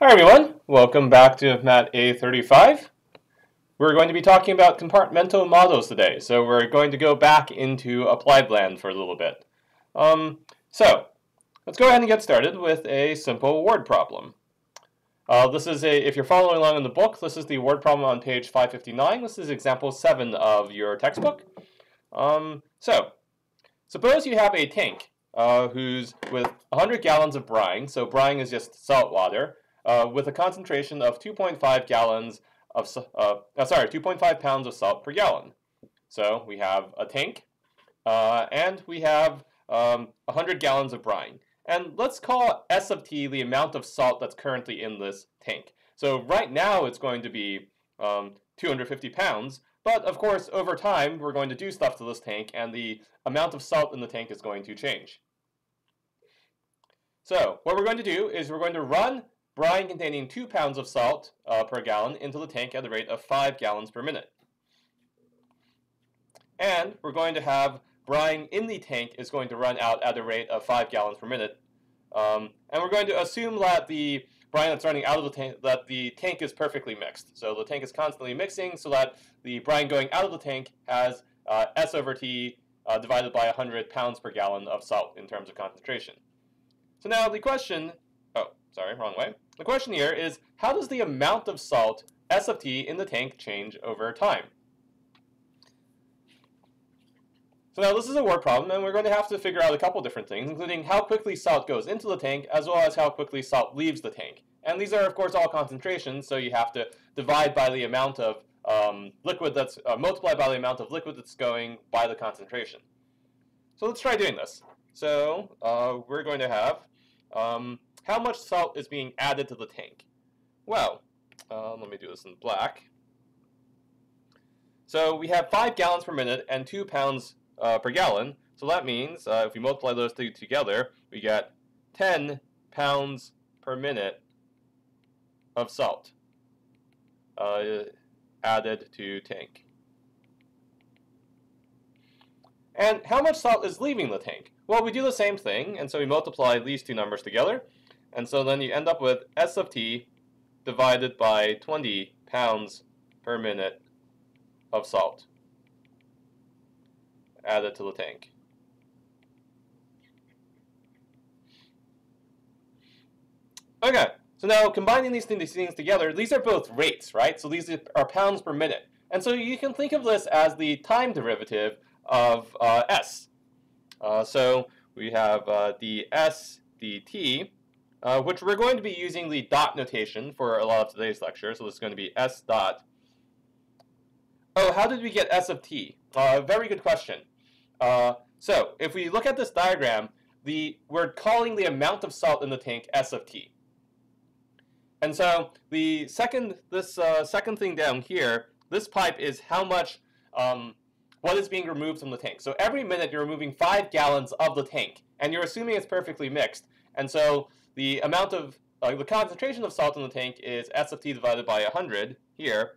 Hi everyone, welcome back to MATA35. We're going to be talking about compartmental models today, so we're going to go back into applied land for a little bit. Um, so, let's go ahead and get started with a simple word problem. Uh, this is a, if you're following along in the book, this is the word problem on page 559. This is example 7 of your textbook. Um, so, suppose you have a tank uh, who's with 100 gallons of brine, so brine is just salt water, uh, with a concentration of 2.5 gallons of, uh, uh sorry, 2.5 pounds of salt per gallon. So we have a tank, uh, and we have um, 100 gallons of brine. And let's call S of t the amount of salt that's currently in this tank. So right now it's going to be um, 250 pounds, but of course over time we're going to do stuff to this tank and the amount of salt in the tank is going to change. So what we're going to do is we're going to run brine containing 2 pounds of salt uh, per gallon into the tank at the rate of 5 gallons per minute. And we're going to have brine in the tank is going to run out at a rate of 5 gallons per minute. Um, and we're going to assume that the brine that's running out of the tank, that the tank is perfectly mixed. So the tank is constantly mixing so that the brine going out of the tank has uh, S over T uh, divided by 100 pounds per gallon of salt in terms of concentration. So now the question, oh, sorry, wrong way. The question here is, how does the amount of salt, S of t, in the tank change over time? So now this is a word problem, and we're going to have to figure out a couple different things, including how quickly salt goes into the tank, as well as how quickly salt leaves the tank. And these are, of course, all concentrations, so you have to divide by the amount of um, liquid that's, uh, multiplied by the amount of liquid that's going by the concentration. So let's try doing this. So uh, we're going to have um, how much salt is being added to the tank? Well, uh, let me do this in black. So we have 5 gallons per minute and 2 pounds uh, per gallon. So that means uh, if we multiply those two together, we get 10 pounds per minute of salt uh, added to tank. And how much salt is leaving the tank? Well, we do the same thing, and so we multiply these two numbers together, and so then you end up with S of t divided by 20 pounds per minute of salt added to the tank. Okay, so now combining these things together, these are both rates, right? So these are pounds per minute. And so you can think of this as the time derivative of uh, s. Uh, so we have uh, ds dt, uh, which we're going to be using the dot notation for a lot of today's lecture. So is going to be s dot. Oh, how did we get s of t? Uh, very good question. Uh, so if we look at this diagram, the we're calling the amount of salt in the tank s of t. And so the second this uh, second thing down here, this pipe is how much um, what is being removed from the tank. So every minute you're removing five gallons of the tank, and you're assuming it's perfectly mixed. And so the amount of, uh, the concentration of salt in the tank is S of t divided by 100 here.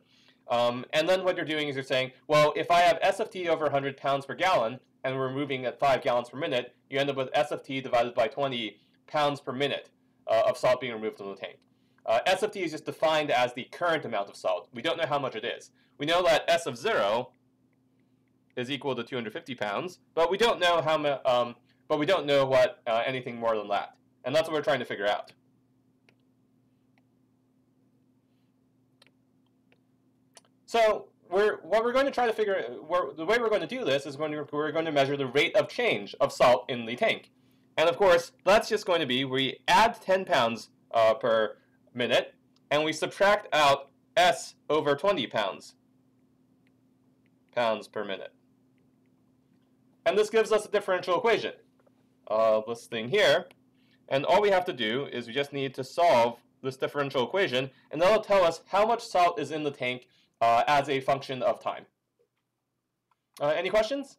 Um, and then what you're doing is you're saying, well, if I have S of t over 100 pounds per gallon, and we're moving at 5 gallons per minute, you end up with S of t divided by 20 pounds per minute uh, of salt being removed from the tank. Uh, S of t is just defined as the current amount of salt. We don't know how much it is. We know that S of 0 is equal to 250 pounds, but we don't know how um, but we don't know what uh, anything more than that. And that's what we're trying to figure out. So we're, what we're going to try to figure, the way we're going to do this is going to, we're going to measure the rate of change of salt in the tank. And of course, that's just going to be, we add 10 pounds uh, per minute, and we subtract out S over 20 pounds, pounds per minute. And this gives us a differential equation, uh, this thing here. And all we have to do is we just need to solve this differential equation, and that'll tell us how much salt is in the tank uh, as a function of time. Uh, any questions?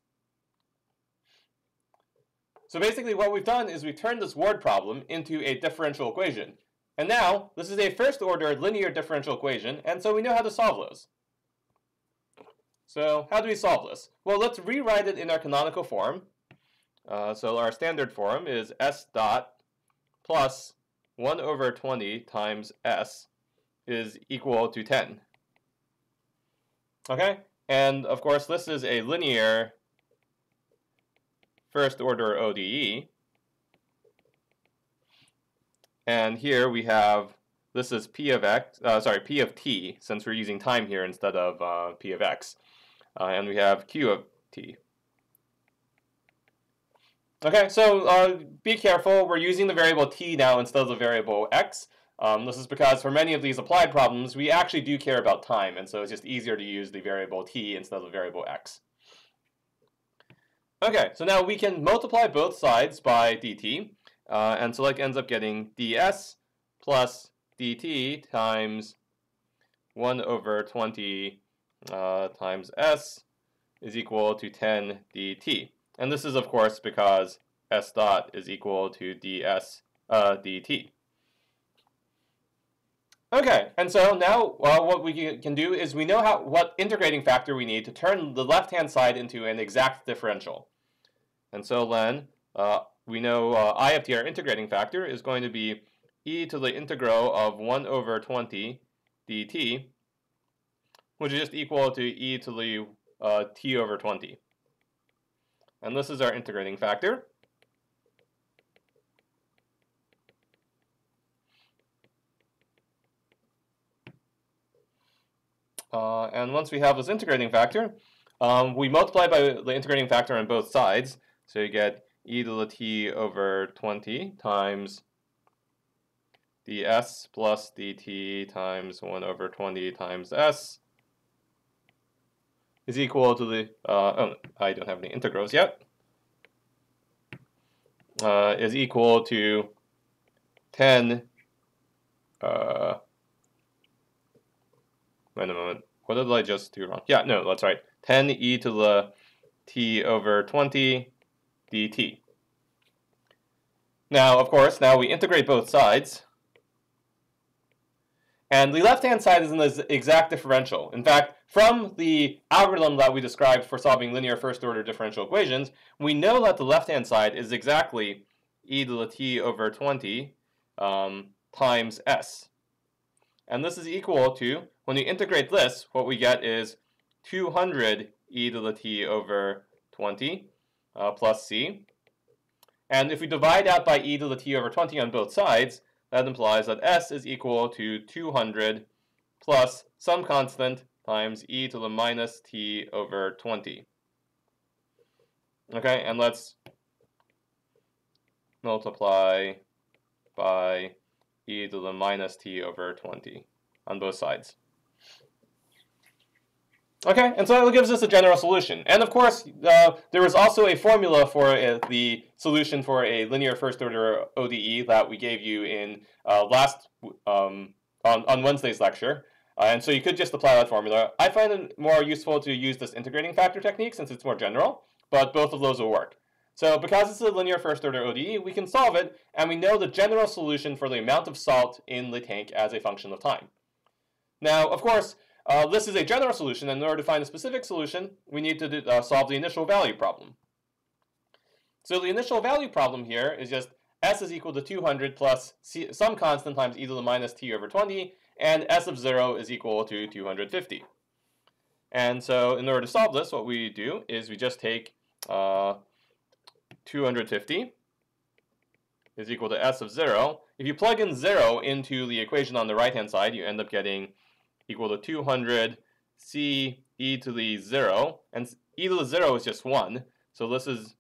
So basically what we've done is we've turned this word problem into a differential equation. And now, this is a first order linear differential equation, and so we know how to solve those. So how do we solve this? Well, let's rewrite it in our canonical form. Uh, so our standard form is s dot plus 1 over 20 times s is equal to 10. Okay, and of course this is a linear first order ODE. And here we have, this is P of x, uh, sorry, P of t, since we're using time here instead of uh, P of x. Uh, and we have Q of t. Okay, so uh, be careful. We're using the variable t now instead of the variable x. Um, this is because for many of these applied problems, we actually do care about time, and so it's just easier to use the variable t instead of the variable x. Okay, so now we can multiply both sides by dt, uh, and so like ends up getting ds plus dt times 1 over 20 uh, times s is equal to 10 dt. And this is, of course, because s dot is equal to ds uh, dt. Okay, and so now uh, what we can do is we know how what integrating factor we need to turn the left-hand side into an exact differential. And so then uh, we know uh, I of t, our integrating factor, is going to be e to the integral of 1 over 20 dt, which is just equal to e to the uh, t over 20. And this is our integrating factor. Uh, and once we have this integrating factor, um, we multiply by the integrating factor on both sides. So you get e to the t over 20 times ds plus dt times 1 over 20 times s is equal to the, uh, oh, I don't have any integrals yet, uh, is equal to 10, uh, wait a moment, what did I just do wrong? Yeah, no, that's right, 10 e to the t over 20 dt. Now, of course, now we integrate both sides. And the left-hand side is in the exact differential. In fact, from the algorithm that we described for solving linear first-order differential equations, we know that the left-hand side is exactly e to the t over 20 um, times s. And this is equal to, when you integrate this, what we get is 200 e to the t over 20 uh, plus c. And if we divide out by e to the t over 20 on both sides, that implies that s is equal to 200 plus some constant times e to the minus t over 20. Okay, and let's multiply by e to the minus t over 20 on both sides. Okay, and so it gives us a general solution. And of course, uh, also a formula for uh, the solution for a linear first-order ODE that we gave you in uh, last um, on, on Wednesday's lecture. Uh, and so you could just apply that formula. I find it more useful to use this integrating factor technique since it's more general, but both of those will work. So because it's a linear first-order ODE, we can solve it, and we know the general solution for the amount of salt in the tank as a function of time. Now, of course, uh, this is a general solution, and in order to find a specific solution, we need to uh, solve the initial value problem. So the initial value problem here is just s is equal to 200 plus c, some constant times e to the minus t over 20, and s of 0 is equal to 250. And so in order to solve this, what we do is we just take uh, 250 is equal to s of 0. If you plug in 0 into the equation on the right-hand side, you end up getting equal to 200 c e to the 0. And e to the 0 is just 1. So this is,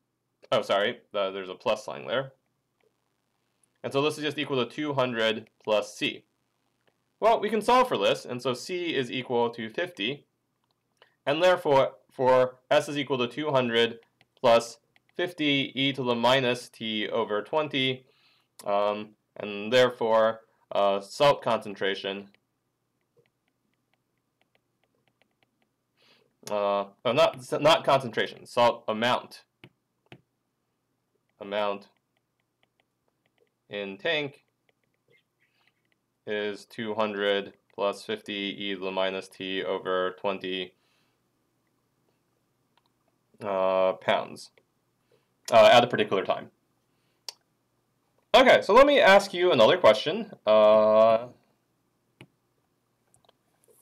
oh, sorry, uh, there's a plus sign there. And so this is just equal to 200 plus c. Well, we can solve for this, and so c is equal to 50. And therefore, for s is equal to 200 plus 50 e to the minus t over 20, um, and therefore uh, salt concentration uh, oh, not not concentration, salt amount. Amount in tank is 200 plus 50 e to the minus t over 20 uh, pounds uh, at a particular time. Okay, so let me ask you another question. Uh,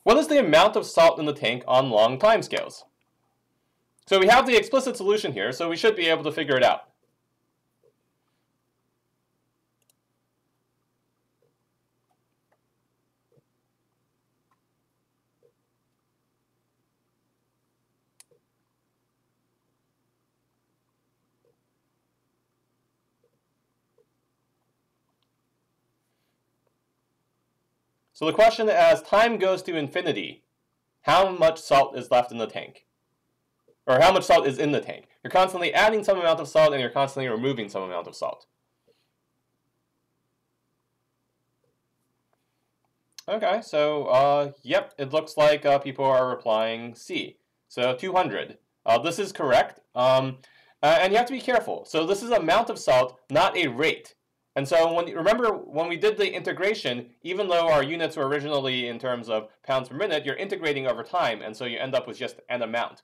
what is the amount of salt in the tank on long timescales? So we have the explicit solution here, so we should be able to figure it out. So the question as time goes to infinity, how much salt is left in the tank? Or how much salt is in the tank? You're constantly adding some amount of salt and you're constantly removing some amount of salt. Okay, so uh, yep, it looks like uh, people are replying C. So 200. Uh, this is correct. Um, uh, and you have to be careful. So this is amount of salt, not a rate. And so when remember when we did the integration, even though our units were originally in terms of pounds per minute, you're integrating over time, and so you end up with just an amount.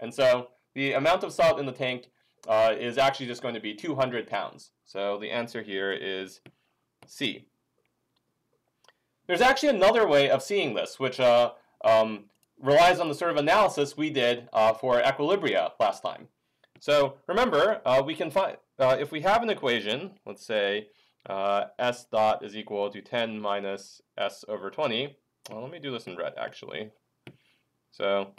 And so the amount of salt in the tank uh, is actually just going to be 200 pounds. So the answer here is C. There's actually another way of seeing this, which uh, um, relies on the sort of analysis we did uh, for equilibria last time. So remember, uh, we can find uh, if we have an equation, let's say uh, s dot is equal to 10 minus s over 20. Well, let me do this in red, actually. So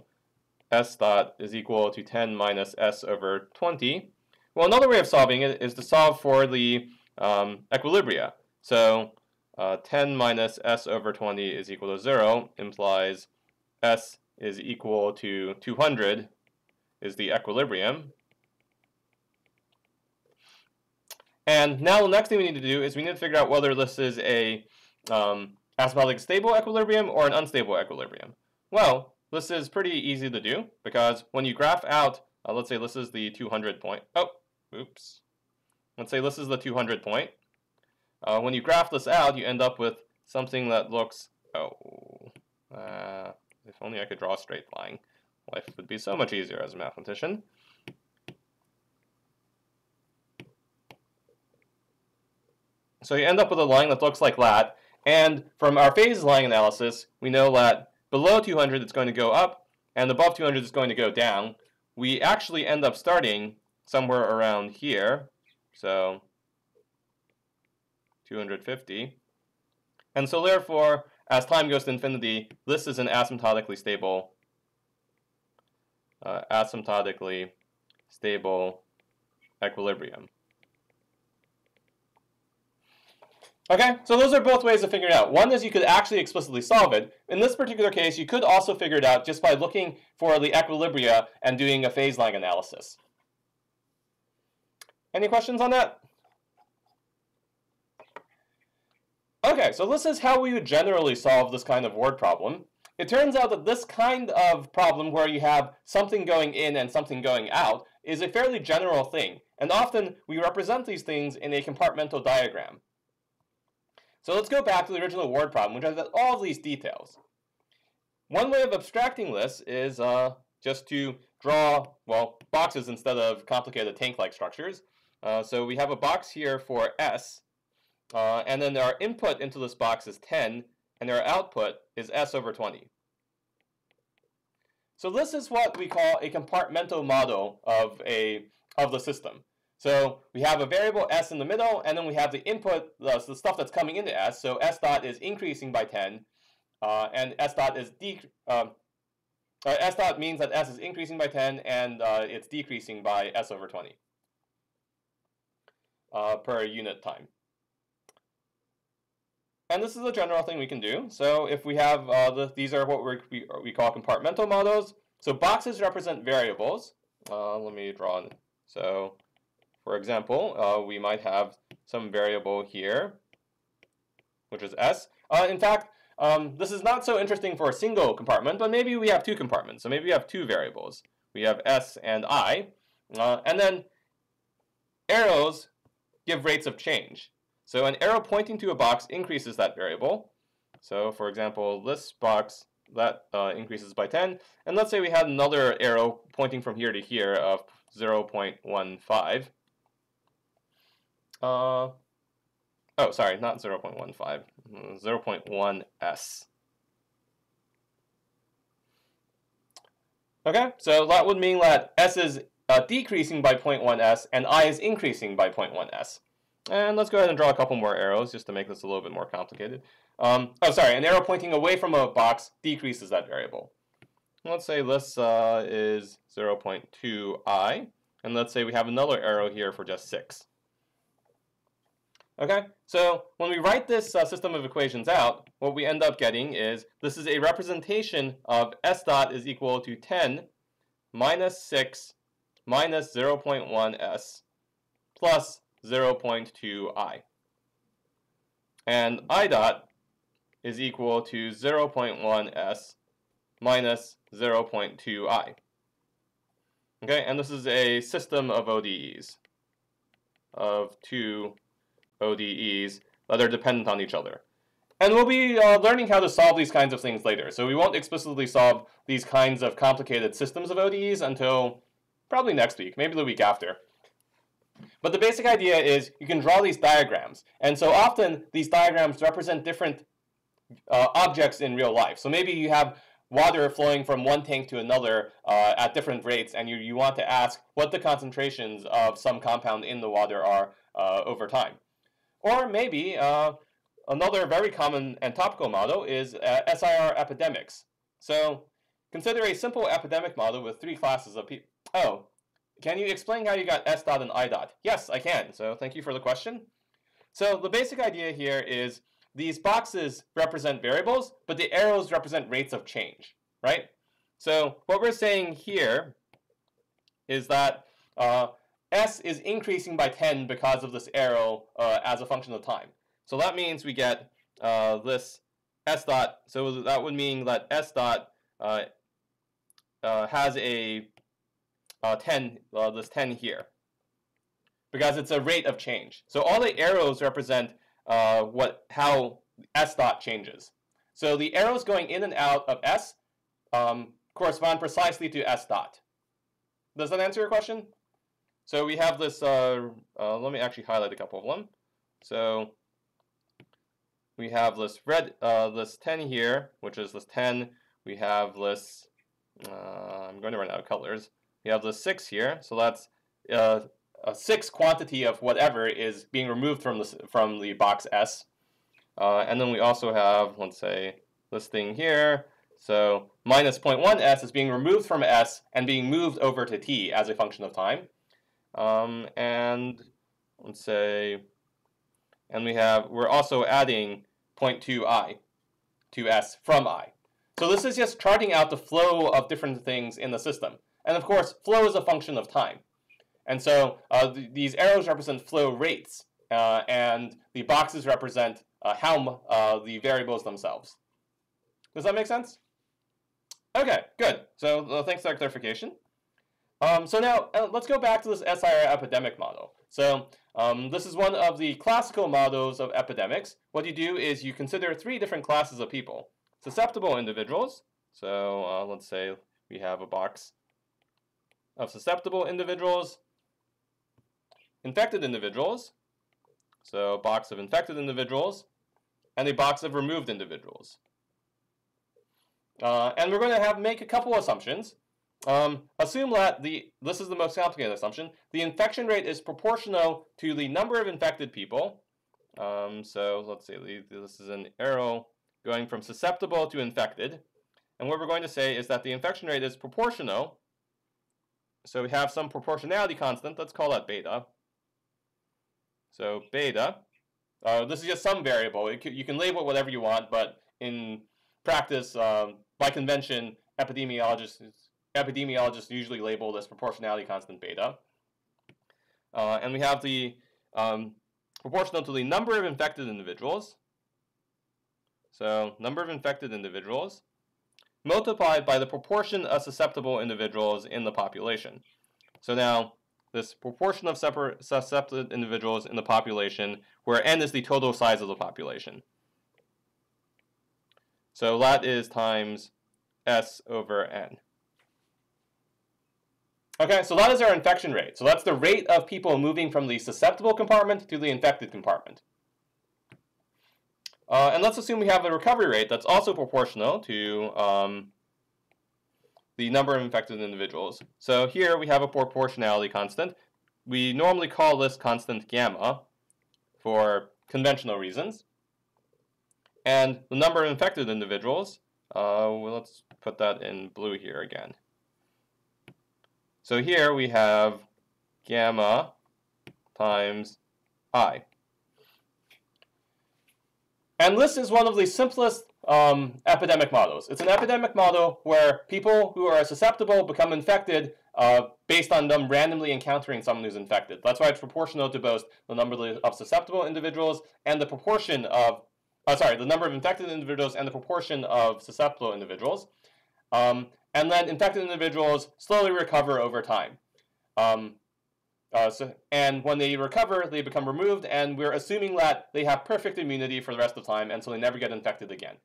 s dot is equal to 10 minus s over 20. Well, another way of solving it is to solve for the um, equilibria. So uh, 10 minus s over 20 is equal to 0 implies s is equal to 200 is the equilibrium. And now the next thing we need to do is we need to figure out whether this is a um, asymptotic stable equilibrium or an unstable equilibrium. Well, this is pretty easy to do because when you graph out, uh, let's say this is the 200 point. Oh, oops. Let's say this is the 200 point. Uh, when you graph this out, you end up with something that looks, oh, uh, if only I could draw a straight line. Life would be so much easier as a mathematician. So you end up with a line that looks like that. And from our phase line analysis, we know that below 200 it's going to go up, and above 200 it's going to go down. We actually end up starting somewhere around here. So 250. And so therefore, as time goes to infinity, this is an asymptotically stable, uh, asymptotically stable equilibrium. Okay, so those are both ways of figuring it out. One is you could actually explicitly solve it. In this particular case, you could also figure it out just by looking for the equilibria and doing a phase line analysis. Any questions on that? Okay, so this is how we would generally solve this kind of word problem. It turns out that this kind of problem where you have something going in and something going out is a fairly general thing. And often we represent these things in a compartmental diagram. So let's go back to the original word problem, which has all of these details. One way of abstracting this is uh, just to draw, well, boxes instead of complicated tank-like structures. Uh, so we have a box here for S, uh, and then our input into this box is 10, and our output is S over 20. So this is what we call a compartmental model of, a, of the system. So we have a variable s in the middle, and then we have the input, the, the stuff that's coming into s. So s dot is increasing by 10, uh, and s dot is de um, uh, s dot means that s is increasing by 10, and uh, it's decreasing by s over 20 uh, per unit time. And this is a general thing we can do. So if we have, uh, the, these are what we we, call compartmental models. So boxes represent variables. Let me draw. So for example, uh, we might have some variable here, which is s. Uh, in fact, um, this is not so interesting for a single compartment, but maybe we have two compartments. So maybe we have two variables. We have s and i. Uh, and then arrows give rates of change. So an arrow pointing to a box increases that variable. So for example, this box, that uh, increases by 10. And let's say we had another arrow pointing from here to here of 0.15. Uh, oh, sorry, not 0.15, 0.1s. Okay, so that would mean that s is uh, decreasing by 0.1s and i is increasing by 0.1s. And let's go ahead and draw a couple more arrows just to make this a little bit more complicated. Um, oh, sorry, an arrow pointing away from a box decreases that variable. Let's say this uh, is 0.2i, and let's say we have another arrow here for just 6. Okay, so when we write this uh, system of equations out, what we end up getting is this is a representation of s dot is equal to 10 minus 6 minus 0.1s plus 0.2i. And i dot is equal to 0.1s minus 0.2i. Okay, and this is a system of ODEs, of two ODEs that are dependent on each other. And we'll be uh, learning how to solve these kinds of things later. So we won't explicitly solve these kinds of complicated systems of ODEs until probably next week, maybe the week after. But the basic idea is you can draw these diagrams. And so often these diagrams represent different uh, objects in real life. So maybe you have water flowing from one tank to another uh, at different rates, and you, you want to ask what the concentrations of some compound in the water are uh, over time. Or maybe uh, another very common and topical model is uh, SIR epidemics. So consider a simple epidemic model with three classes of people. Oh, can you explain how you got S dot and I dot? Yes, I can. So thank you for the question. So the basic idea here is these boxes represent variables, but the arrows represent rates of change, right? So what we're saying here is that uh, s is increasing by 10 because of this arrow uh, as a function of time. So that means we get uh, this s dot, so that would mean that s dot uh, uh, has a uh, 10, this 10 here, because it's a rate of change. So all the arrows represent what how s dot changes. So the arrows going in and out of s um, correspond precisely to s dot. Does that answer your question? So we have this, uh, uh, let me actually highlight a couple of them. So we have this red, uh, this 10 here, which is this 10. We have this, uh, I'm going to run out of colors. We have this 6 here, so that's uh, a 6 quantity of whatever is being removed from, the from the box S. Uh, and then we also have, let's say, this thing here. So minus 0.1 S is being removed from S and being moved over to T as a function of time. Um, and let's say, and we have, we're also adding 0.2i to s from i. So this is just charting out the flow of different things in the system. And of course, flow is a function of time. And so uh, th these arrows represent flow rates, uh, and the boxes represent uh, how the variables themselves. Does that make sense? Okay, good. So thanks for that clarification. Um, so now uh, let's go back to this SIR epidemic model. So um, this is one of the classical models of epidemics. What you do is you consider three different classes of people. Susceptible individuals. So uh, let's say we have a box of susceptible individuals, infected individuals, so a box of infected individuals, and a box of removed individuals. Uh, and we're going to have make a couple assumptions. Um, assume that the, this is the most complicated assumption, the infection rate is proportional to the number of infected people. Um, so let's say this is an arrow going from susceptible to infected. And what we're going to say is that the infection rate is proportional. So we have some proportionality constant. Let's call that beta. So beta. Uh, this is just some variable. you can label it whatever you want, but in practice, um, by convention, epidemiologists epidemiologists usually label this proportionality constant beta. Uh, and we have the um, proportional to the number of infected individuals. So number of infected individuals multiplied by the proportion of susceptible individuals in the population. So now this proportion of susceptible individuals in the population where n is the total size of the population. So that is times s over n. Okay, so that is our infection rate. So that's the rate of people moving from the susceptible compartment to the infected compartment. Uh, and let's assume we have a recovery rate that's also proportional to um, the number of infected individuals. So here we have a proportionality constant. We normally call this constant gamma for conventional reasons. And the number of infected individuals, uh, well, let's put that in blue here again. So here we have gamma times i. And this is one of the simplest um, epidemic models. It's an epidemic model where people who are susceptible become infected uh, based on them randomly encountering someone who's infected. That's why it's proportional to both the number of susceptible individuals and the proportion of, uh, sorry, the number of infected individuals and the proportion of susceptible individuals. Um, and then infected individuals slowly recover over time. Um, uh, so, and when they recover, they become removed, and we're assuming that they have perfect immunity for the rest of the time, and so they never get infected again.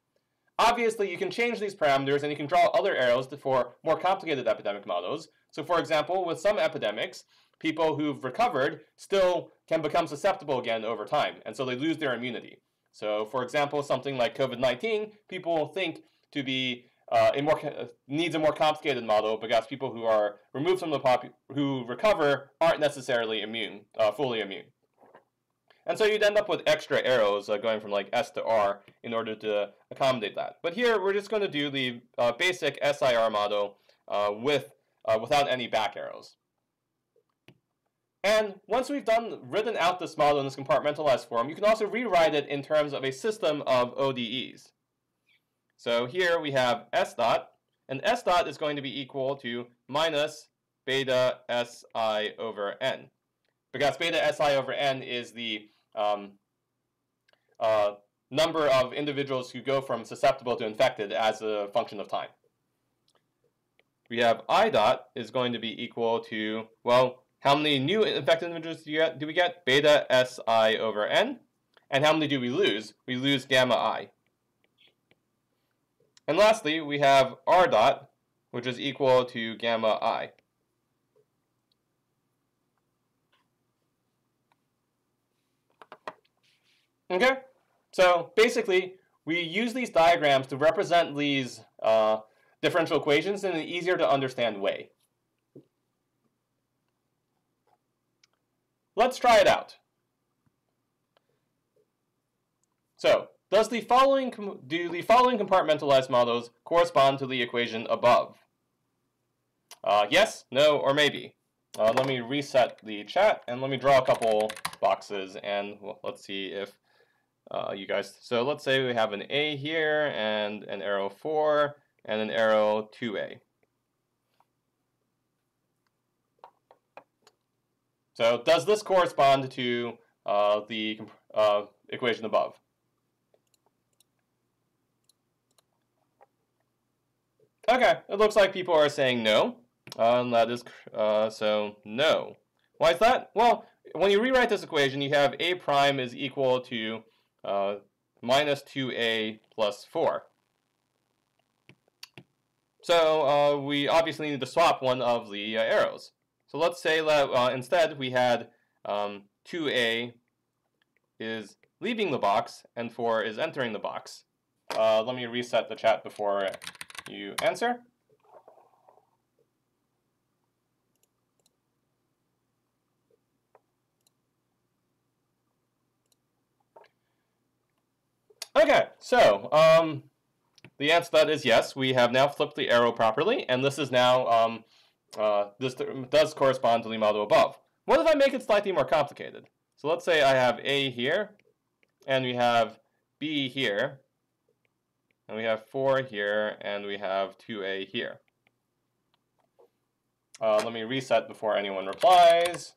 Obviously, you can change these parameters, and you can draw other arrows for more complicated epidemic models. So for example, with some epidemics, people who've recovered still can become susceptible again over time, and so they lose their immunity. So for example, something like COVID-19, people think to be uh, more needs a more complicated model because people who are removed from the pop who recover aren't necessarily immune, uh, fully immune. And so you'd end up with extra arrows uh, going from like S to R in order to accommodate that. But here we're just going to do the uh, basic SIR model uh, with uh, without any back arrows. And once we've done written out this model in this compartmentalized form, you can also rewrite it in terms of a system of ODEs. So here we have S dot, and S dot is going to be equal to minus beta Si over n. Because beta Si over n is the um, uh, number of individuals who go from susceptible to infected as a function of time. We have I dot is going to be equal to, well, how many new infected individuals do, get, do we get? Beta Si over n. And how many do we lose? We lose gamma i. And lastly, we have r dot, which is equal to gamma i. Okay, so basically, we use these diagrams to represent these uh, differential equations in an easier to understand way. Let's try it out. So, does the following do the following compartmentalized models correspond to the equation above? Uh, yes, no, or maybe. Uh, let me reset the chat and let me draw a couple boxes and well, let's see if uh, you guys. So let's say we have an A here and an arrow 4 and an arrow 2A. So does this correspond to uh, the uh, equation above? Okay, it looks like people are saying no. Uh, and that is, uh, so no. Why is that? Well, when you rewrite this equation, you have a prime is equal to uh, minus 2a plus 4. So uh, we obviously need to swap one of the uh, arrows. So let's say that uh, instead we had um, 2a is leaving the box and 4 is entering the box. let me reset the chat before you answer. Okay, so um, the answer to that is yes. We have now flipped the arrow properly, and this is now um, uh, this does correspond to the model above. What if I make it slightly more complicated? So let's say I have A here, and we have B here, and we have 4 here, and we have 2a here. Uh, let me reset before anyone replies.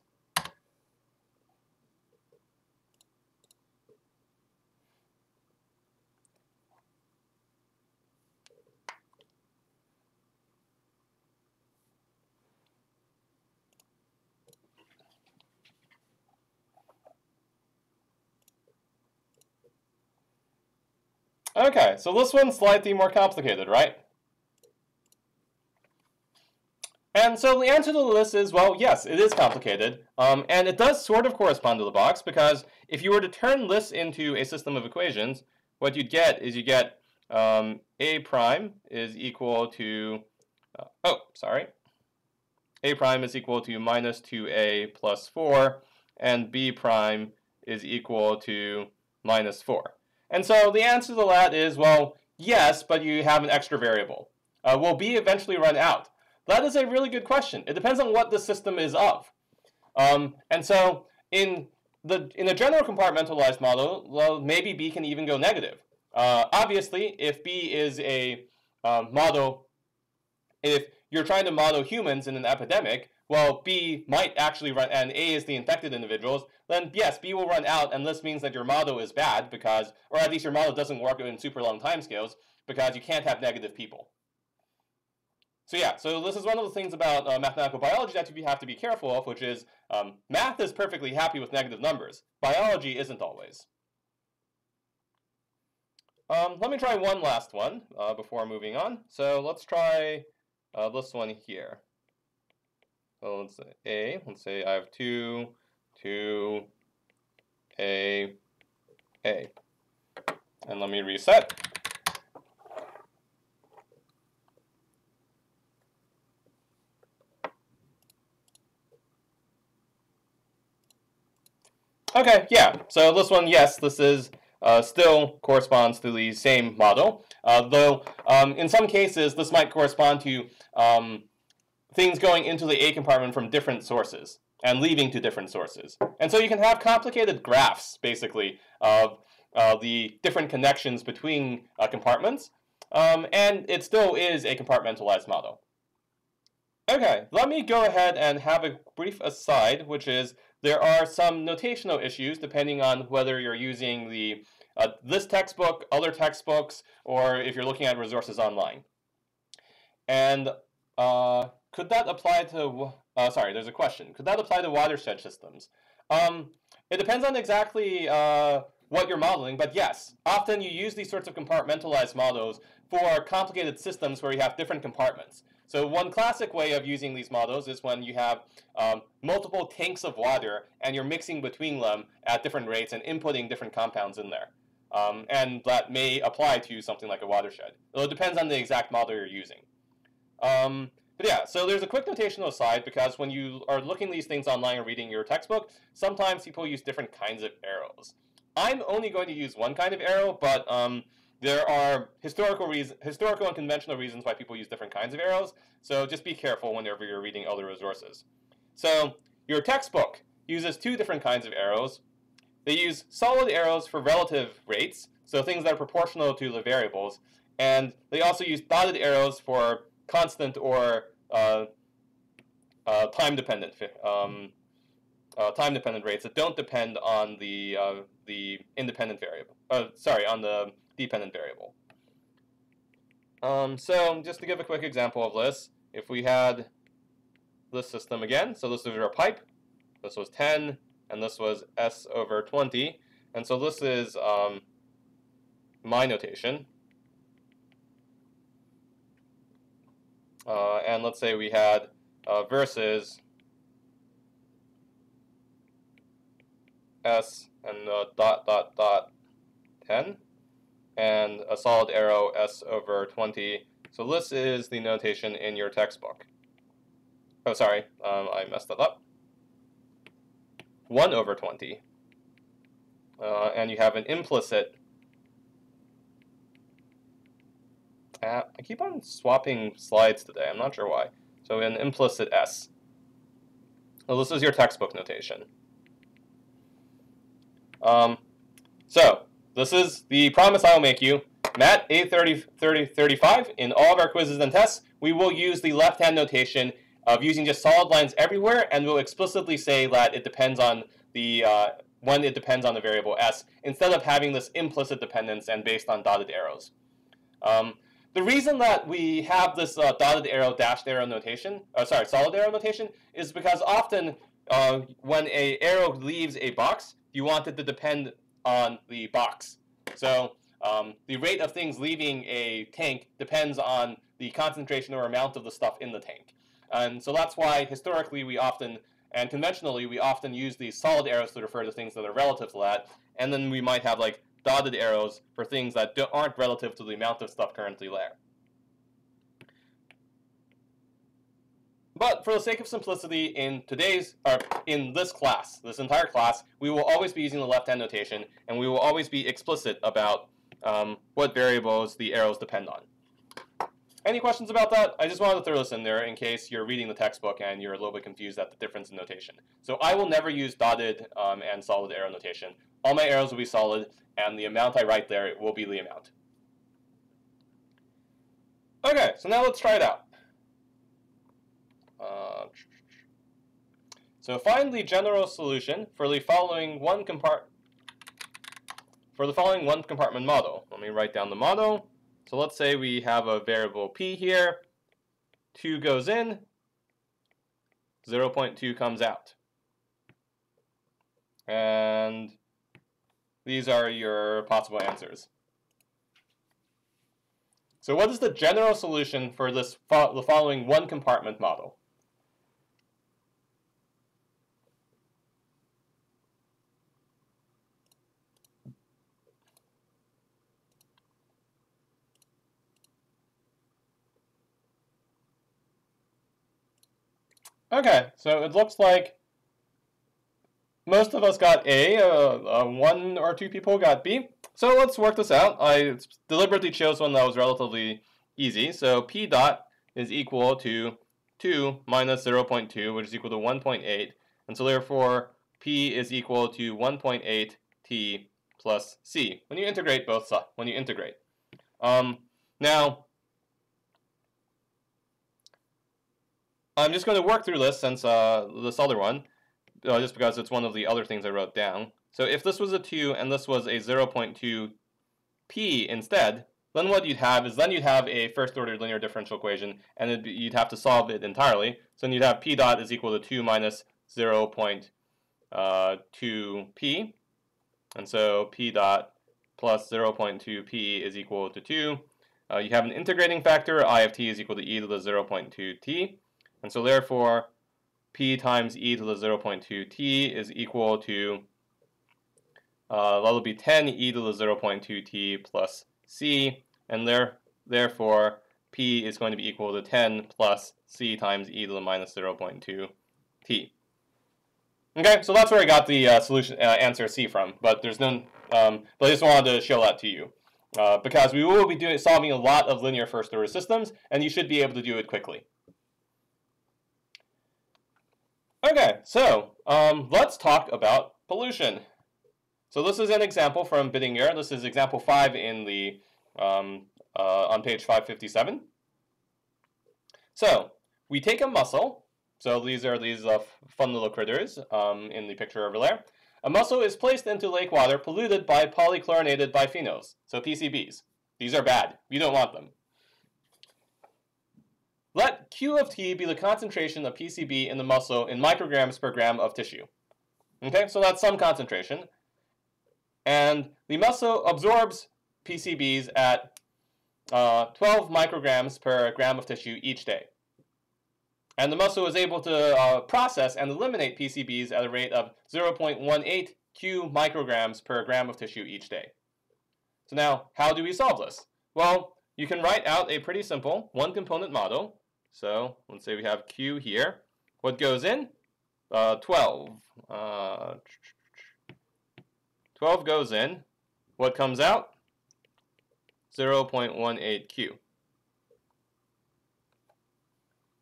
Okay, so this one's slightly more complicated, right? And so the answer to the list is, well, yes, it is complicated. Um, and it does sort of correspond to the box, because if you were to turn this into a system of equations, what you'd get is you get um, a prime is equal to, uh, oh, sorry, a prime is equal to minus 2a plus 4, and b prime is equal to minus 4. And so the answer to that is, well, yes, but you have an extra variable. Uh, will b eventually run out? That is a really good question. It depends on what the system is of. Um, and so in the in a general compartmentalized model, well, maybe b can even go negative. Uh, obviously, if b is a uh, model, if you're trying to model humans in an epidemic, well, B might actually run, and A is the infected individuals, then yes, B will run out, and this means that your model is bad because, or at least your model doesn't work in super long timescales because you can't have negative people. So yeah, so this is one of the things about uh, mathematical biology that you have to be careful of, which is um, math is perfectly happy with negative numbers. Biology isn't always. Um, let me try one last one uh, before moving on. So let's try uh, this one here. So let's say A, let's say I have 2, 2, A, A. And let me reset. Okay, yeah, so this one, yes, this is uh, still corresponds to the same model, uh, though um, in some cases this might correspond to um, things going into the A compartment from different sources and leaving to different sources. And so you can have complicated graphs, basically, of uh, the different connections between uh, compartments, um, and it still is a compartmentalized model. Okay, let me go ahead and have a brief aside, which is there are some notational issues depending on whether you're using the uh, this textbook, other textbooks, or if you're looking at resources online. And uh, could that apply to, uh, sorry, there's a question. Could that apply to watershed systems? Um, it depends on exactly uh, what you're modeling, but yes, often you use these sorts of compartmentalized models for complicated systems where you have different compartments. So one classic way of using these models is when you have um, multiple tanks of water and you're mixing between them at different rates and inputting different compounds in there. Um, and that may apply to something like a watershed. Well, it depends on the exact model you're using. Um, but yeah, so there's a quick notational aside because when you are looking these things online or reading your textbook, sometimes people use different kinds of arrows. I'm only going to use one kind of arrow, but um, there are historical reason, historical and conventional reasons why people use different kinds of arrows, so just be careful whenever you're reading other resources. So your textbook uses two different kinds of arrows. They use solid arrows for relative rates, so things that are proportional to the variables, and they also use dotted arrows for constant or uh, uh, time-dependent um, uh, time-dependent rates that don't depend on the the independent variable. Sorry, on the dependent variable. Um, so just to give a quick example of this, if we had this system again, so this is our pipe, this was 10, and this was s over 20, and so this is um, my notation. Uh, and let's say we had uh, versus s and uh, dot dot dot 10 and a solid arrow s over 20. So this is the notation in your textbook. Oh, sorry, um, I messed that up. 1 over 20. Uh, and you have an implicit... I keep on swapping slides today, I'm not sure why. So an implicit s. So this is your textbook notation. Um, so, this is the promise I will make you. Matt 830 in all of our quizzes and tests, we will use the left-hand notation of using just solid lines everywhere, and we'll explicitly say that it depends on the uh, when it depends on the variable s, instead of having this implicit dependence and based on dotted arrows. Um, the reason that we have this uh, dotted arrow, dashed arrow notation, uh, sorry, solid arrow notation, is because often uh, when a arrow leaves a box, you want it to depend on the box. So um, the rate of things leaving a tank depends on the concentration or amount of the stuff in the tank. And so that's why historically we often, and conventionally, we often use these solid arrows to refer to things that are relative to that. And then we might have like dotted arrows for things that aren't relative to the amount of stuff currently there. But for the sake of simplicity, in today's, or in this class, this entire class, we will always be using the left-hand notation, and we will always be explicit about um, what variables the arrows depend on. Any questions about that? I just wanted to throw this in there in case you're reading the textbook and you're a little bit confused at the difference in notation. So I will never use dotted um, and solid arrow notation. All my arrows will be solid, and the amount I write there will be the amount. Okay, so now let's try it out. Uh, so find the general solution for the following one compart for the following one compartment model. Let me write down the model. So let's say we have a variable p here. 2 goes in, 0.2 comes out. And these are your possible answers. So what is the general solution for this fo the following one compartment model? Okay, so it looks like most of us got A, uh, uh, one or two people got B. So let's work this out. I deliberately chose one that was relatively easy. So P dot is equal to 2 minus 0.2, which is equal to 1.8. And so therefore, P is equal to 1.8 T plus C. When you integrate both, sides, when you integrate. Um, now, I'm just going to work through this since uh, this other one, uh, just because it's one of the other things I wrote down. So if this was a 2 and this was a 0.2 p instead, then what you'd have is then you'd have a first order linear differential equation and be, you'd have to solve it entirely. So then you'd have p dot is equal to 2 minus 0.2p. Uh, and so p dot plus 0.2p is equal to 2. Uh, you have an integrating factor, i of t is equal to e to the 0.2t. And so therefore, p times e to the 0.2t is equal to, uh, that'll be 10 e to the 0.2t plus c, and there, therefore, p is going to be equal to 10 plus c times e to the minus 0.2t. Okay, so that's where I got the uh, solution uh, answer C from, but there's no, um, but I just wanted to show that to you. Uh, because we will be doing solving a lot of linear first order systems, and you should be able to do it quickly. Okay, so um, let's talk about pollution. So this is an example from Bittinger. This is example 5 in the um, uh, on page 557. So we take a mussel. So these are these uh, fun little critters um, in the picture over there. A mussel is placed into lake water polluted by polychlorinated biphenyls, so PCBs. These are bad. You don't want them. Q of T be the concentration of PCB in the mussel in micrograms per gram of tissue. Okay, so that's some concentration. And the mussel absorbs PCBs at uh, 12 micrograms per gram of tissue each day. And the mussel is able to uh, process and eliminate PCBs at a rate of 0.18 Q micrograms per gram of tissue each day. So now, how do we solve this? Well, you can write out a pretty simple one component model so let's say we have Q here. What goes in? Uh, 12. Uh, 12 goes in. What comes out? 0.18Q.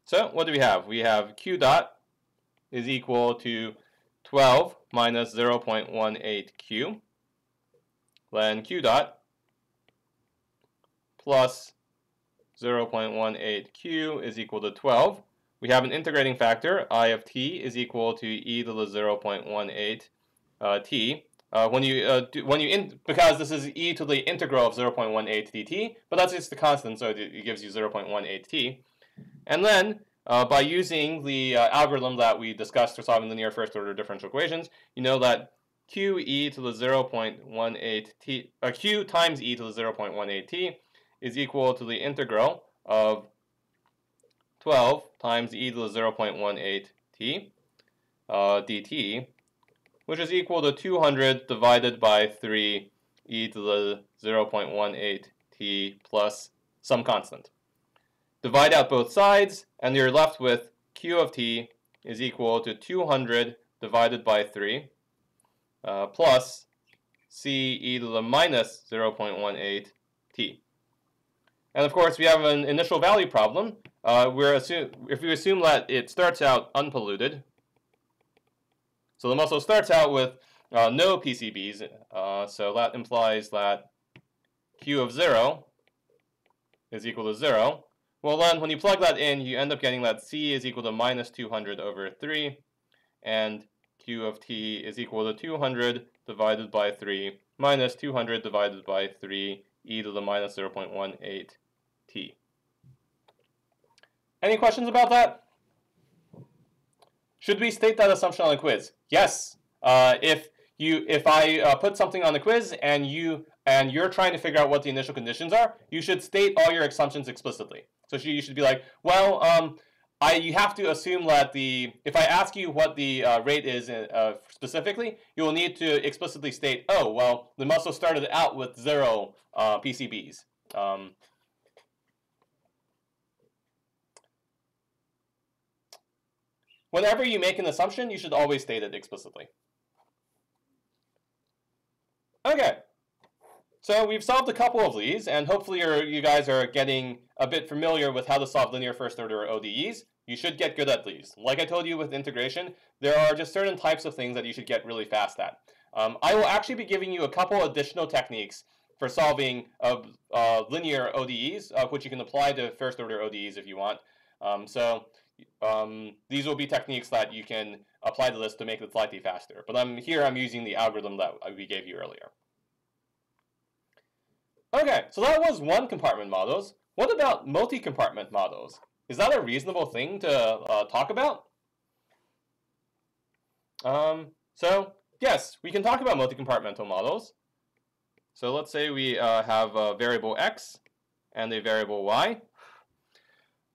So what do we have? We have Q dot is equal to 12 minus 0.18Q. Then Q dot plus 0.18q is equal to 12. We have an integrating factor, I of t is equal to e to the 0.18 uh, t. Uh, when you uh, do, when you in because this is e to the integral of 0.18 dt, but that's just the constant, so it, gives you 0.18 t. And then uh, by using the uh, algorithm that we discussed for solving linear first order differential equations, you know that q e to the 0.18 t, q times e to the 0.18 t is equal to the integral of 12 times e to the 0.18 t uh, dt, which is equal to 200 divided by 3 e to the 0.18 t plus some constant. Divide out both sides, and you're left with q of t is equal to 200 divided by 3 uh, plus c e to the minus 0.18 t. And of course, we have an initial value problem. Uh, we're assume, if we assume that it starts out unpolluted, so the mussel starts out with uh, no PCBs, uh, so that implies that Q of 0 is equal to 0. Well then, when you plug that in, you end up getting that C is equal to minus 200 over 3, and Q of T is equal to 200 divided by 3 minus 200 divided by 3 e to the minus 0.18 t. Any questions about that? Should we state that assumption on the quiz? Yes. Uh, if you if I uh, put something on the quiz and you and you're trying to figure out what the initial conditions are, you should state all your assumptions explicitly. So you should be like, well, um, I you have to assume that the if I ask you what the uh, rate is uh, specifically, you will need to explicitly state, oh, well, the mussel started out with zero uh, PCBs. Um, whenever you make an assumption, you should always state it explicitly. Okay, so we've solved a couple of these, and hopefully you guys are getting a bit familiar with how to solve linear first order ODEs. You should get good at these. Like I told you with integration, there are just certain types of things that you should get really fast at. Um, I will actually be giving you a couple additional techniques for solving uh, uh, linear ODEs, uh, which you can apply to first order ODEs if you want. Um, so um, these will be techniques that you can apply to this to make it slightly faster. But I'm here I'm using the algorithm that we gave you earlier. Okay, so that was one compartment models. What about multi-compartment models? Is that a reasonable thing to uh, talk about? Um, so, yes, we can talk about multi-compartmental models. So let's say we uh, have a variable x and a variable y.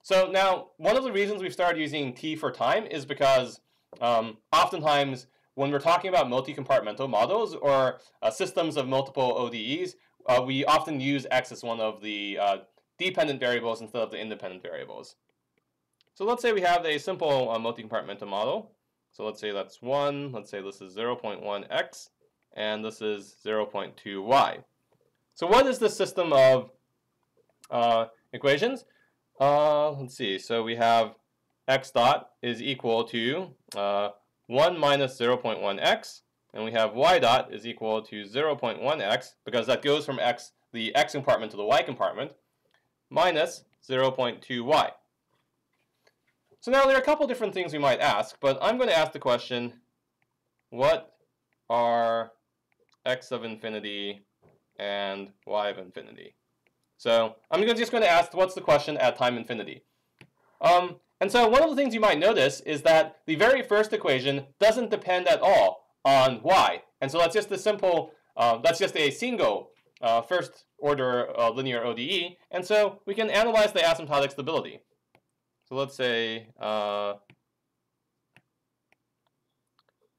So now, one of the reasons we've started using t for time is because um, oftentimes when we're talking about multi-compartmental models or uh, systems of multiple ODEs, uh, we often use x as one of the uh, dependent variables instead of the independent variables. So let's say we have a simple uh, multi-compartmental model. So let's say that's 1, let's say this is 0.1x, and this is 0.2y. So what is the system of uh, equations? Uh, let's see, so we have x dot is equal to uh, 1 minus 0.1x, and we have y dot is equal to 0.1x, because that goes from x, the x compartment to the y compartment, minus 0.2y. So now there are a couple different things we might ask, but I'm going to ask the question, what are x of infinity and y of infinity? So I'm just going to ask what's the question at time infinity. Um, and so one of the things you might notice is that the very first equation doesn't depend at all on y. And so that's just a simple, uh, that's just a single uh, first order uh, linear ODE. And so we can analyze the asymptotic stability. So let's say uh,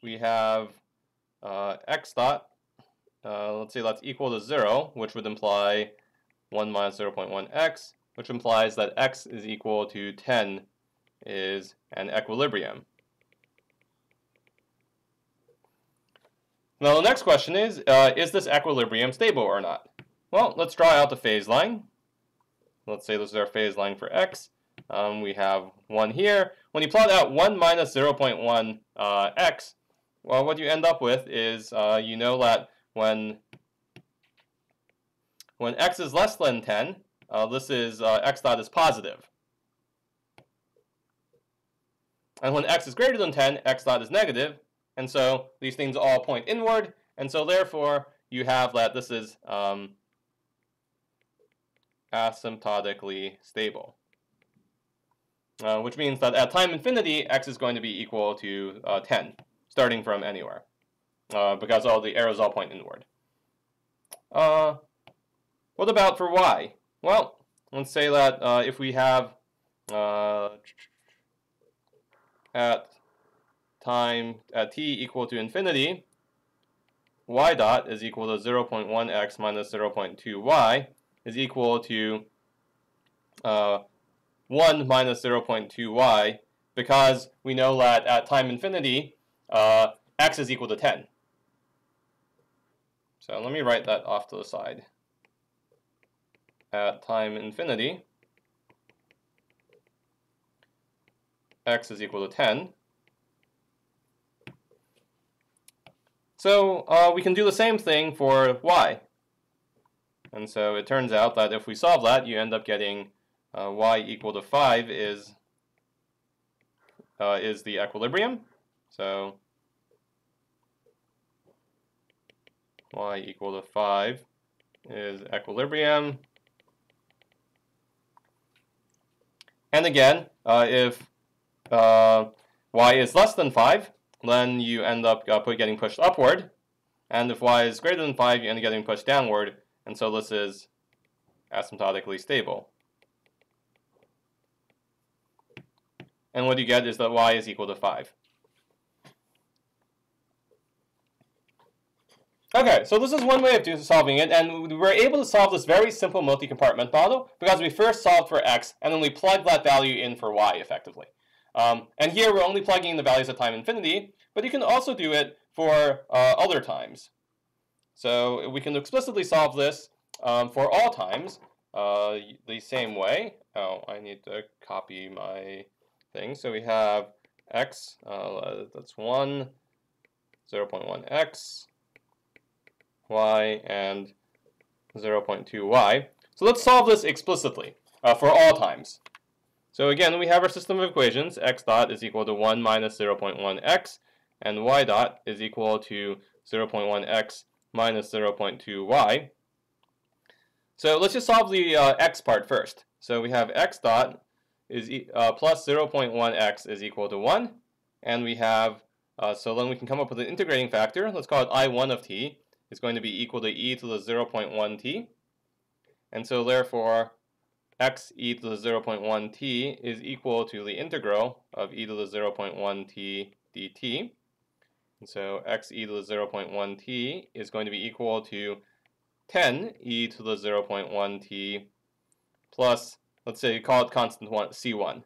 we have uh, x dot, uh, let's say that's equal to 0, which would imply 1 minus 0.1x, which implies that x is equal to 10 is an equilibrium. Now the next question is, uh, is this equilibrium stable or not? Well, let's draw out the phase line. Let's say this is our phase line for x. Um, we have 1 here. When you plot out 1 minus 0.1 uh, x, well, what you end up with is uh, you know that when when x is less than 10, uh, this is uh, x dot is positive. And when x is greater than 10, x dot is negative. And so these things all point inward. And so therefore, you have that this is um, asymptotically stable. Uh, which means that at time infinity, x is going to be equal to uh, 10, starting from anywhere, uh, because all the arrows all point inward. What about for y? Well, let's say that uh, if we have uh, at time at t equal to infinity, y dot is equal to 0.1x minus 0.2y is equal to uh, 1 minus 0.2y because we know that at time infinity, uh, x is equal to 10. So let me write that off to the side. At time infinity, x is equal to 10. So uh, we can do the same thing for y. And so it turns out that if we solve that, you end up getting uh, y equal to 5 is, uh, is the equilibrium. So y equal to 5 is equilibrium. And again, uh, if uh, y is less than 5, then you end up uh, getting pushed upward. And if y is greater than 5, you end up getting pushed downward. And so this is asymptotically stable. And what you get is that y is equal to 5. Okay, so this is one way of solving it, and we were able to solve this very simple multi-compartment model because we first solved for x, and then we plugged that value in for y, effectively. Um, and here we're only plugging in the values at time infinity, but you can also do it for uh, other times. So we can explicitly solve this um, for all times uh, the same way. Oh, I need to copy my thing. So we have x, uh, that's 1, 0 0.1x, y, and 0.2y. So let's solve this explicitly uh, for all times. So again, we have our system of equations. x dot is equal to 1 minus 0.1x, and y dot is equal to 0.1x minus 0.2y. So let's just solve the uh, x part first. So we have x dot is e uh, plus 0.1x is equal to 1. And we have, uh, so then we can come up with an integrating factor. Let's call it I1 of t is going to be equal to e to the 0.1t. And so therefore, x e to the 0.1t is equal to the integral of e to the 0.1t dt. And so x e to the 0.1t is going to be equal to 10 e to the 0.1t plus, let's say, you call it constant one, c1.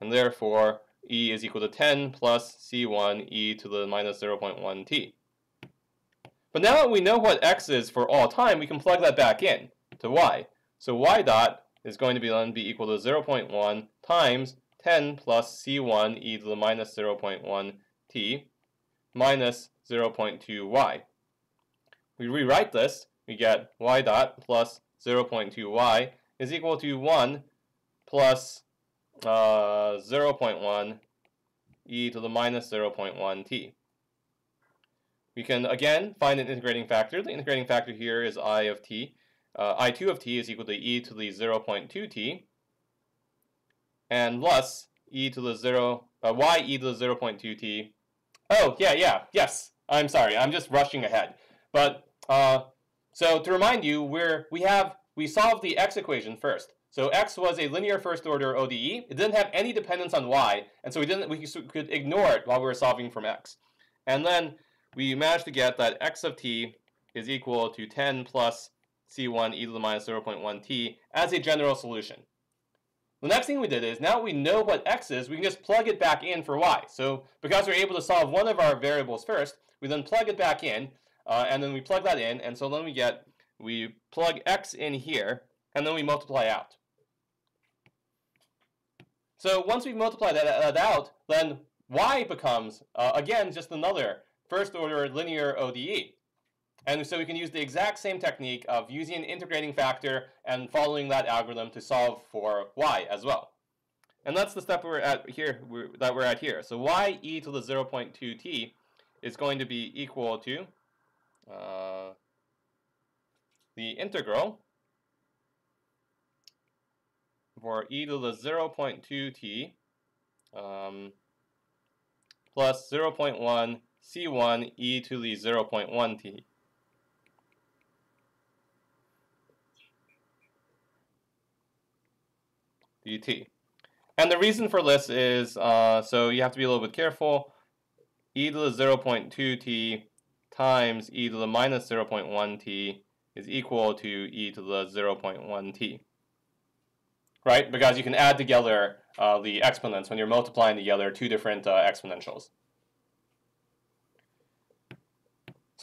And therefore, e is equal to 10 plus c1 e to the minus 0.1t. But now that we know what x is for all time, we can plug that back in to y. So y dot is going to be then be equal to 0.1 times 10 plus c1 e to the minus 0.1 t minus 0.2y. We rewrite this, we get y dot plus 0.2y is equal to 1 plus, uh, 0.1 e to the minus 0.1 t. We can again find an integrating factor. The integrating factor here is i of t. Uh, I2 of t is equal to e to the 0.2t, and plus e to the 0, uh, y e to the 0.2t. Oh, yeah, yeah, yes. I'm sorry, I'm just rushing ahead. But, uh, so to remind you, we're, we have, we solved the x equation first. So x was a linear first order ODE. It didn't have any dependence on y, and so we didn't we could ignore it while we were solving from x. And then we managed to get that x of t is equal to 10 plus c1 e to the minus 0.1t as a general solution. The next thing we did is now we know what x is, we can just plug it back in for y. So because we're able to solve one of our variables first, we then plug it back in, uh, and then we plug that in, and so then we get, we plug x in here, and then we multiply out. So once we multiply that, that out, then y becomes, uh, again, just another first order linear ODE. And so we can use the exact same technique of using an integrating factor and following that algorithm to solve for y as well. And that's the step we're at here we're, that we're at here. So y e to the 0.2t is going to be equal to uh, the integral for e to the 0.2t um, plus 0.1 c1 e to the 0.1t. dt. And the reason for this is, uh, so you have to be a little bit careful. e to the 0.2t times e to the minus 0.1t is equal to e to the 0.1t. Right? Because you can add together uh, the exponents when you're multiplying together two different uh, exponentials.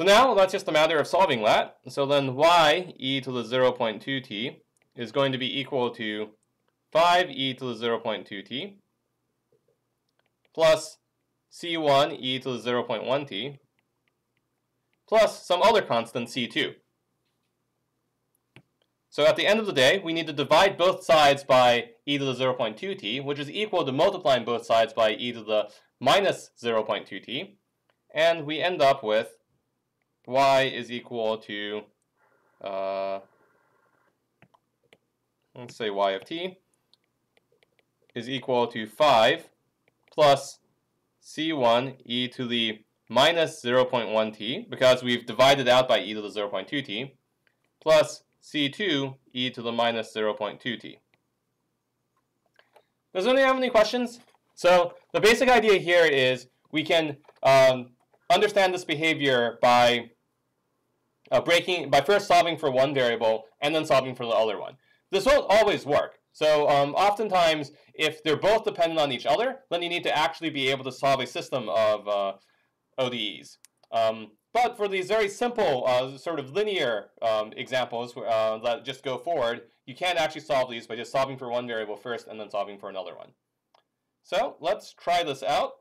So now that's just a matter of solving that. So then y e to the 0.2t is going to be equal to 5e to the 0.2t plus c1 e to the 0.1t plus some other constant c2. So at the end of the day, we need to divide both sides by e to the 0.2t, which is equal to multiplying both sides by e to the minus 0.2t, and we end up with y is equal to, uh, let's say y of t, is equal to 5 plus c1 e to the minus 0.1t, because we've divided out by e to the 0.2t, plus c2 e to the minus 0.2t. Does anyone have any questions? So the basic idea here is we can um, understand this behavior by uh, breaking by first solving for one variable and then solving for the other one. This won't always work. So um, oftentimes, if they're both dependent on each other, then you need to actually be able to solve a system of uh, ODEs. Um, but for these very simple uh, sort of linear um, examples uh, that just go forward, you can't actually solve these by just solving for one variable first and then solving for another one. So let's try this out.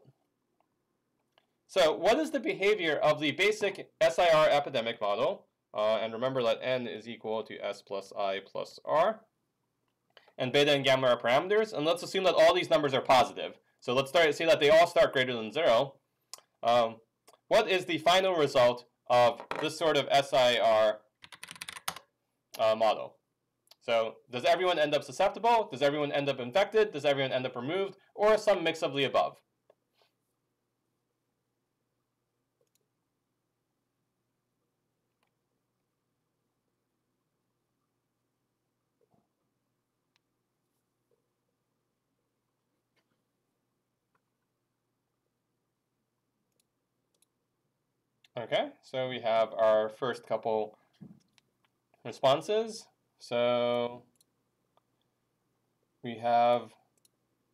So what is the behavior of the basic SIR epidemic model? Uh, and remember that n is equal to s plus i plus r. And beta and gamma are parameters. And let's assume that all these numbers are positive. So let's start say that they all start greater than 0. Um, what is the final result of this sort of SIR uh, model? So does everyone end up susceptible? Does everyone end up infected? Does everyone end up removed? Or some mix of the above? Okay, so we have our first couple responses. So we have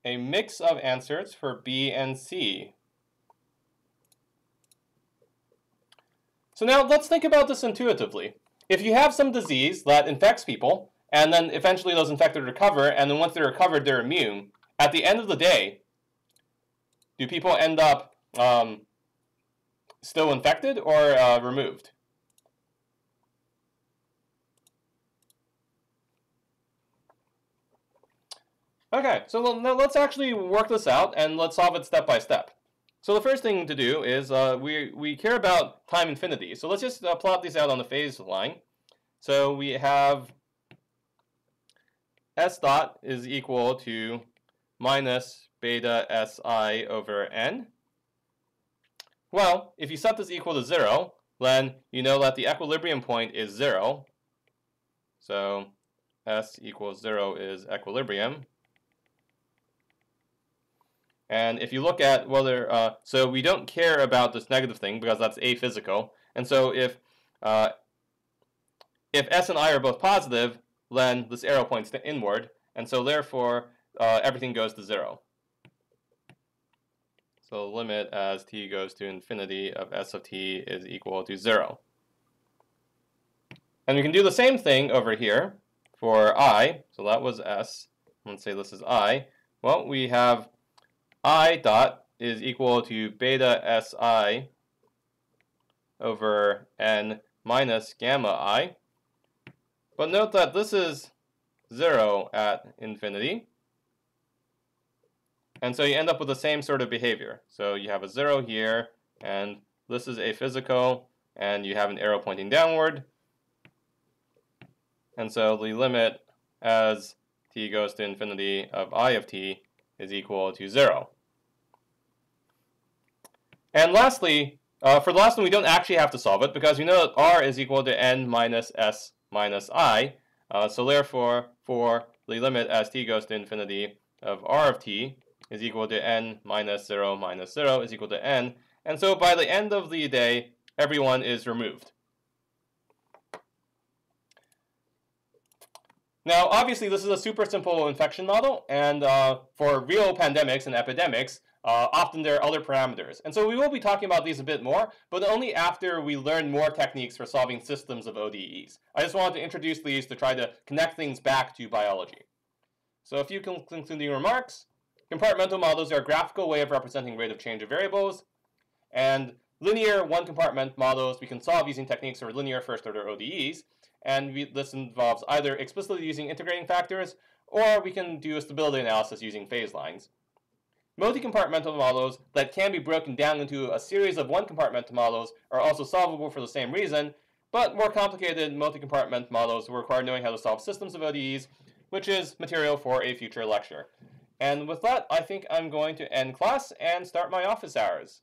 a mix of answers for B and C. So now let's think about this intuitively. If you have some disease that infects people, and then eventually those infected recover, and then once they're recovered, they're immune, at the end of the day, do people end up um, still infected or uh, removed? Okay, so now let's actually work this out and let's solve it step by step. So the first thing to do is uh, we, we care about time infinity. So let's just uh, plot these out on the phase line. So we have s dot is equal to minus beta si over n. Well, if you set this equal to 0, then you know that the equilibrium point is 0. So S equals 0 is equilibrium. And if you look at whether, uh, so we don't care about this negative thing because that's aphysical. And so if, uh, if S and I are both positive, then this arrow points to inward. And so therefore, uh, everything goes to 0. So the limit as t goes to infinity of s of t is equal to 0. And we can do the same thing over here for i. So that was s. Let's say this is i. Well, we have i dot is equal to beta si over n minus gamma i. But note that this is 0 at infinity. And so you end up with the same sort of behavior. So you have a 0 here, and this is a physical, and you have an arrow pointing downward. And so the limit as t goes to infinity of i of t is equal to 0. And lastly, uh, for the last one, we don't actually have to solve it because we know that r is equal to n minus s minus i. Uh, so therefore, for the limit as t goes to infinity of r of t, is equal to n minus 0 minus 0 is equal to n. And so by the end of the day, everyone is removed. Now, obviously, this is a super simple infection model, and uh, for real pandemics and epidemics, uh, often there are other parameters. And so we will be talking about these a bit more, but only after we learn more techniques for solving systems of ODEs. I just wanted to introduce these to try to connect things back to biology. So a few concluding remarks. Compartmental models are a graphical way of representing rate of change of variables, and linear one-compartment models we can solve using techniques for linear first-order ODEs, and we, this involves either explicitly using integrating factors, or we can do a stability analysis using phase lines. Multi-compartmental models that can be broken down into a series of one-compartment models are also solvable for the same reason, but more complicated multi-compartment models require knowing how to solve systems of ODEs, which is material for a future lecture. And with that, I think I'm going to end class and start my office hours.